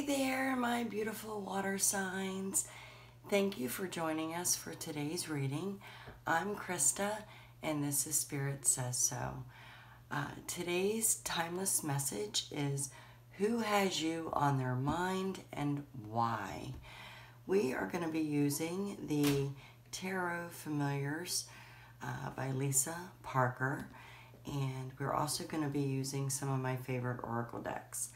Hey there, my beautiful water signs. Thank you for joining us for today's reading. I'm Krista, and this is Spirit Says So. Uh, today's timeless message is Who has you on their mind and why? We are going to be using the Tarot Familiars uh, by Lisa Parker, and we're also going to be using some of my favorite Oracle decks.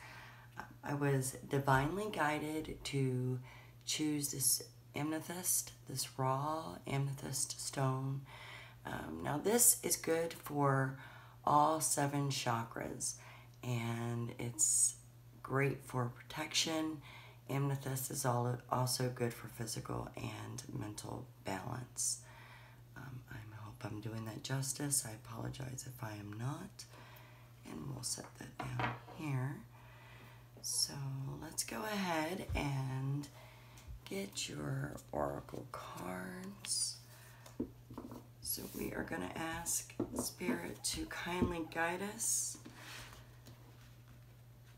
I was divinely guided to choose this amethyst, this raw amethyst stone. Um, now, this is good for all seven chakras and it's great for protection. Amethyst is all, also good for physical and mental balance. Um, I hope I'm doing that justice. I apologize if I am not. And we'll set that down here. So let's go ahead and get your oracle cards. So we are going to ask Spirit to kindly guide us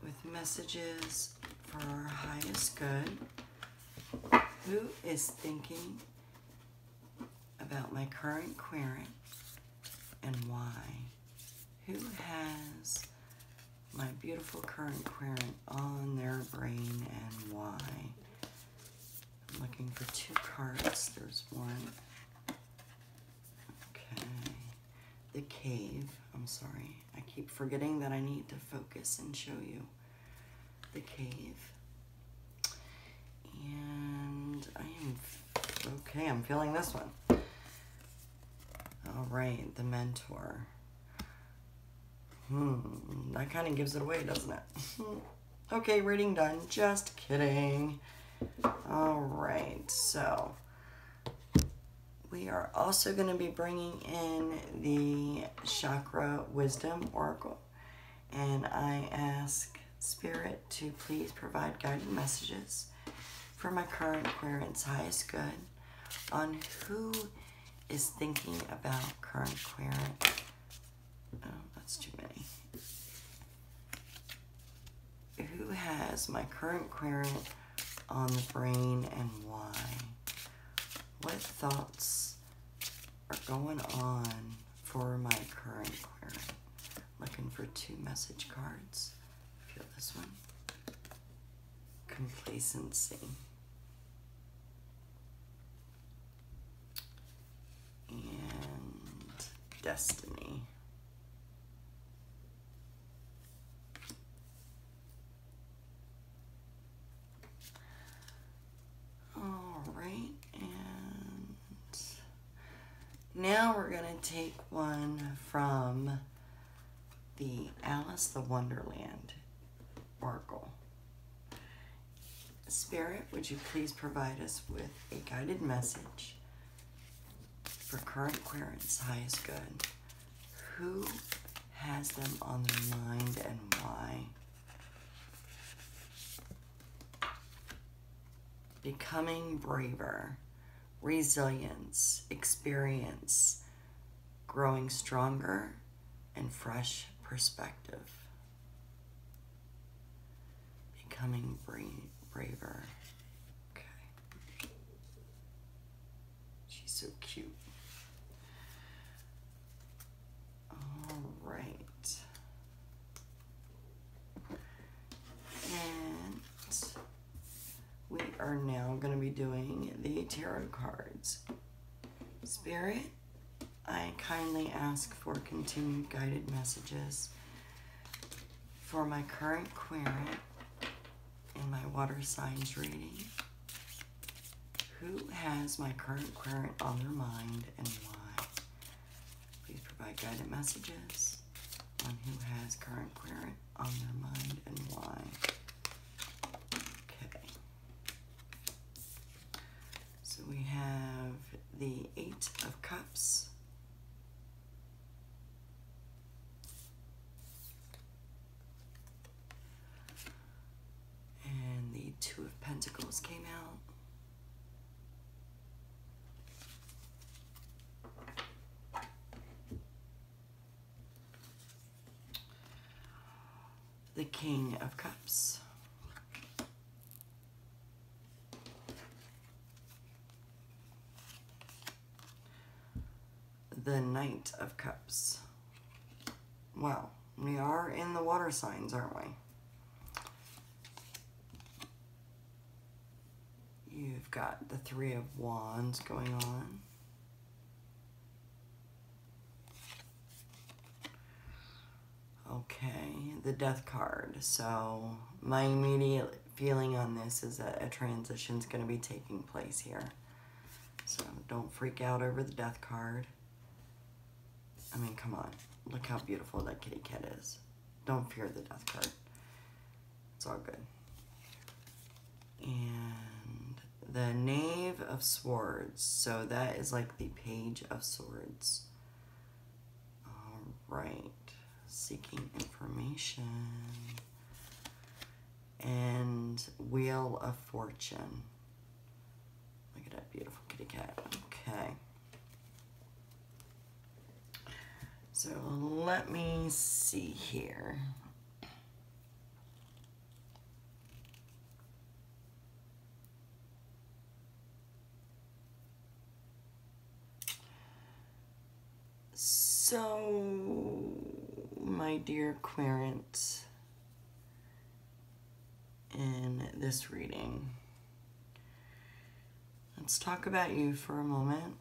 with messages for our highest good. Who is thinking about my current querent and why? Who has current querent on their brain and why. I'm looking for two cards. There's one. Okay. The cave. I'm sorry. I keep forgetting that I need to focus and show you the cave. And I am, okay, I'm feeling this one. All right, the mentor. Hmm, that kind of gives it away, doesn't it? okay, reading done. Just kidding. All right, so we are also going to be bringing in the Chakra Wisdom Oracle. And I ask Spirit to please provide guided messages for my current querent's highest good on who is thinking about current querent Oh, that's too many. Who has my current querent on the brain and why? What thoughts are going on for my current querent? Looking for two message cards. Feel this one. Complacency. And destiny. Now we're going to take one from the Alice the Wonderland Oracle. Spirit, would you please provide us with a guided message for current querents highest good? Who has them on their mind and why? Becoming braver resilience, experience, growing stronger, and fresh perspective. Becoming bra braver. Okay. She's so cute. All right. Are now going to be doing the tarot cards. Spirit, I kindly ask for continued guided messages for my current querent in my water signs reading. Who has my current querent on their mind and why? Please provide guided messages on who has current querent on their mind and why. we have the Eight And the Two of Pentacles came out. The King of Cups. The Knight of Cups. Well, we are in the water signs, aren't we? You've got the Three of Wands going on. Okay, the Death card. So, my immediate feeling on this is that a transition is going to be taking place here. So, don't freak out over the Death card. I mean, come on. Look how beautiful that kitty cat is. Don't fear the Death card. It's all good. And the Knave of Swords. So that is like the Page of Swords. All right. Seeking information. And Wheel of Fortune. Look at that beautiful kitty cat. Okay. So let me see here. So, my dear Querent, in this reading, let's talk about you for a moment.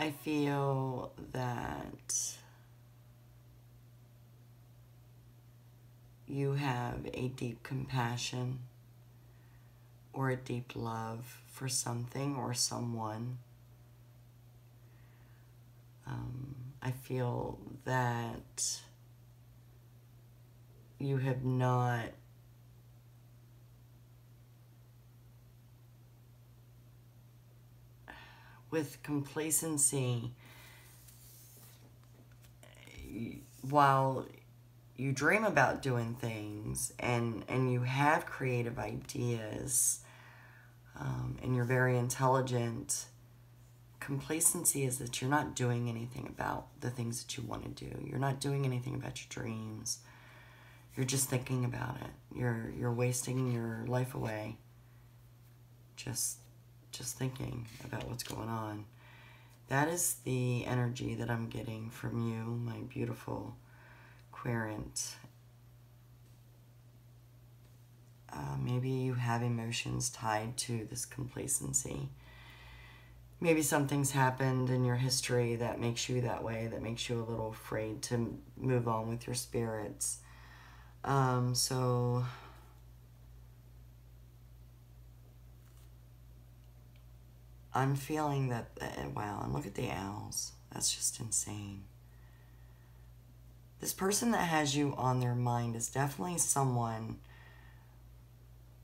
I feel that you have a deep compassion or a deep love for something or someone. Um, I feel that you have not with complacency while you dream about doing things and and you have creative ideas um, and you're very intelligent complacency is that you're not doing anything about the things that you want to do. You're not doing anything about your dreams. You're just thinking about it. You're you're wasting your life away just just thinking about what's going on. That is the energy that I'm getting from you, my beautiful querent. Uh, maybe you have emotions tied to this complacency maybe something's happened in your history that makes you that way, that makes you a little afraid to move on with your spirits. Um, so, I'm feeling that, uh, wow, and look at the owls. That's just insane. This person that has you on their mind is definitely someone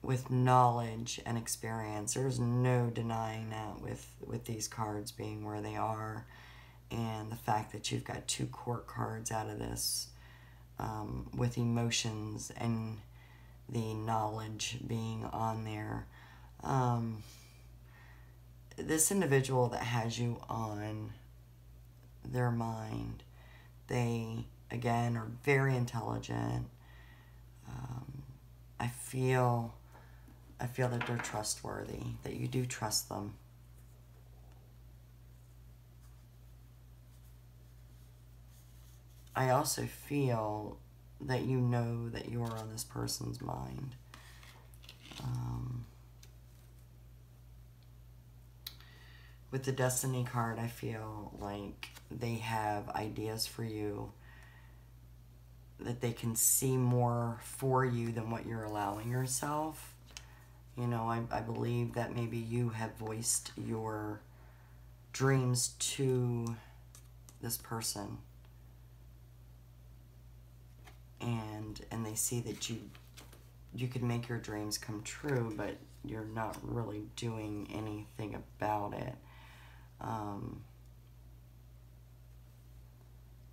with knowledge and experience. There's no denying that with, with these cards being where they are and the fact that you've got two court cards out of this um, with emotions and the knowledge being on there. Um, this individual that has you on their mind, they, again, are very intelligent. Um, I feel I feel that they're trustworthy, that you do trust them. I also feel that you know that you are on this person's mind. Um, with the Destiny card, I feel like they have ideas for you, that they can see more for you than what you're allowing yourself. You know, I, I believe that maybe you have voiced your dreams to this person and and they see that you you could make your dreams come true but you're not really doing anything about it um,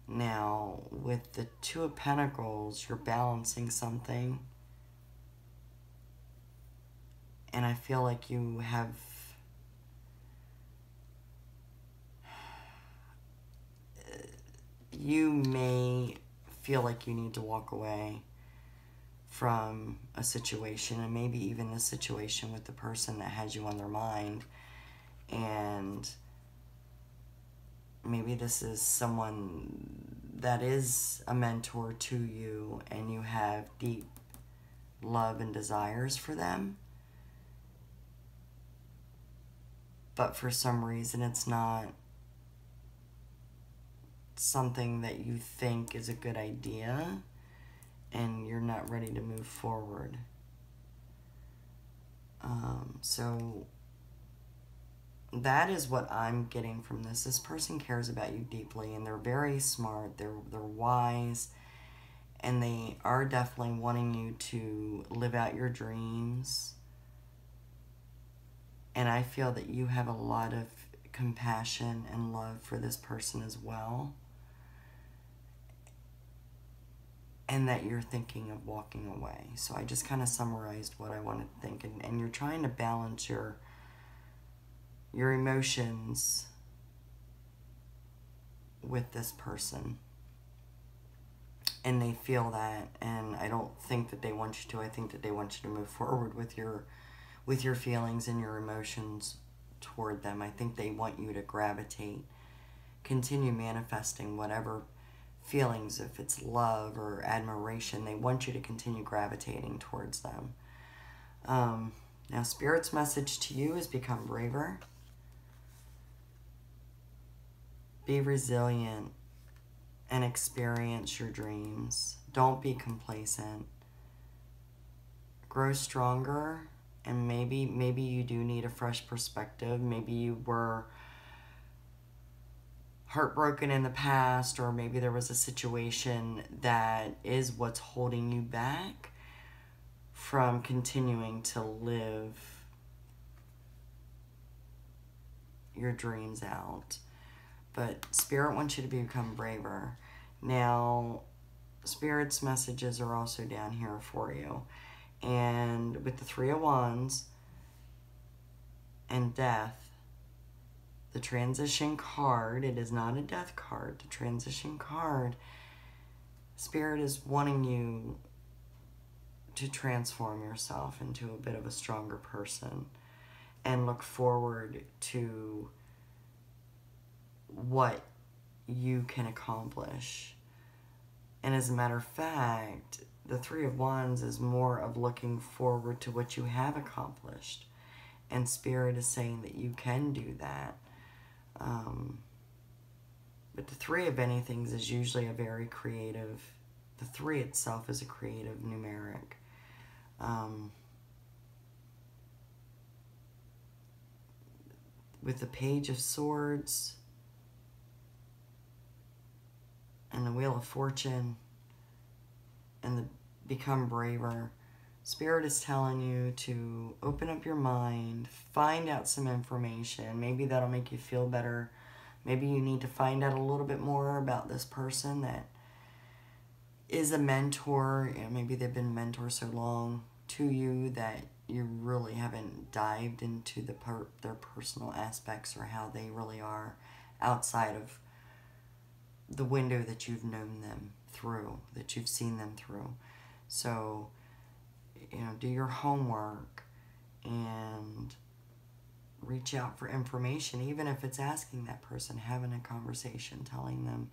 now with the two of pentacles you're balancing something. And I feel like you have you may feel like you need to walk away from a situation and maybe even the situation with the person that has you on their mind. And maybe this is someone that is a mentor to you and you have deep love and desires for them. But for some reason, it's not something that you think is a good idea and you're not ready to move forward. Um, so that is what I'm getting from this. This person cares about you deeply and they're very smart, they're they're wise, and they are definitely wanting you to live out your dreams. And I feel that you have a lot of compassion and love for this person as well. And that you're thinking of walking away. So I just kind of summarized what I wanted to think. And, and you're trying to balance your your emotions with this person. And they feel that and i don't think that they want you to. I think that they want you to move forward with your with your feelings and your emotions toward them. I think they want you to gravitate continue manifesting whatever feelings if it's love or admiration they want you to continue gravitating towards them. Um, now spirit's message to you is become braver Be resilient and experience your dreams. Don't be complacent. Grow stronger and maybe maybe you do need a fresh perspective. Maybe you were heartbroken in the past or maybe there was a situation that is what's holding you back from continuing to live your dreams out but Spirit wants you to become braver. Now, Spirit's messages are also down here for you. And with the Three of Wands and Death, the transition card, it is not a death card, the transition card, Spirit is wanting you to transform yourself into a bit of a stronger person and look forward to what you can accomplish. And as a matter of fact, the Three of Wands is more of looking forward to what you have accomplished. And Spirit is saying that you can do that. Um, but the Three of Anythings is usually a very creative, the Three itself is a creative numeric. Um, with the Page of Swords, and the Wheel of Fortune and the Become Braver. Spirit is telling you to open up your mind, find out some information. Maybe that'll make you feel better. Maybe you need to find out a little bit more about this person that is a mentor. You know, maybe they've been a mentor so long to you that you really haven't dived into the per- their personal aspects or how they really are outside of the window that you've known them through, that you've seen them through. So, you know, do your homework and reach out for information, even if it's asking that person, having a conversation, telling them,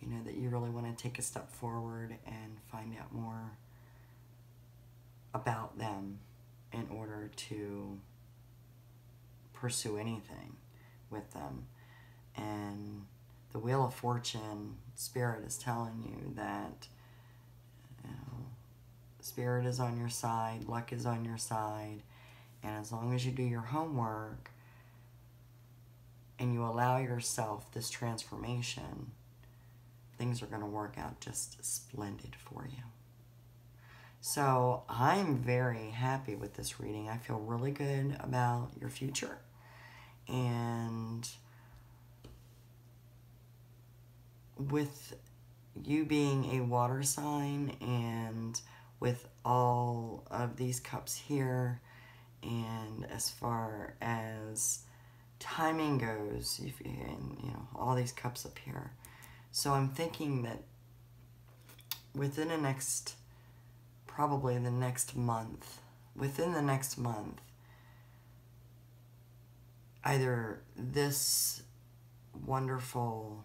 you know, that you really want to take a step forward and find out more about them in order to pursue anything with them. And the Wheel of Fortune, Spirit is telling you that you know, Spirit is on your side, luck is on your side, and as long as you do your homework and you allow yourself this transformation, things are going to work out just splendid for you. So I'm very happy with this reading. I feel really good about your future. And with you being a water sign and with all of these cups here and as far as timing goes if you, and you know all these cups up here. So i'm thinking that within the next probably the next month within the next month either this wonderful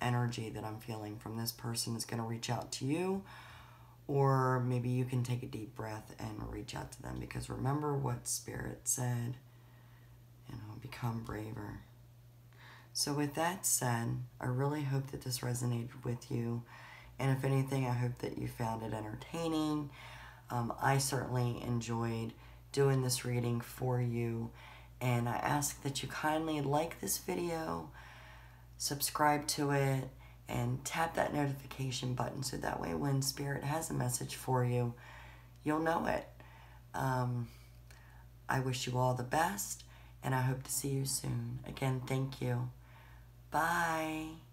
energy that I'm feeling from this person is going to reach out to you, or maybe you can take a deep breath and reach out to them because remember what Spirit said, you know, become braver. So, with that said, I really hope that this resonated with you. And if anything, I hope that you found it entertaining. Um, I certainly enjoyed doing this reading for you. And I ask that you kindly like this video, subscribe to it, and tap that notification button so that way when Spirit has a message for you, you'll know it. Um, I wish you all the best, and I hope to see you soon. Again, thank you. Bye.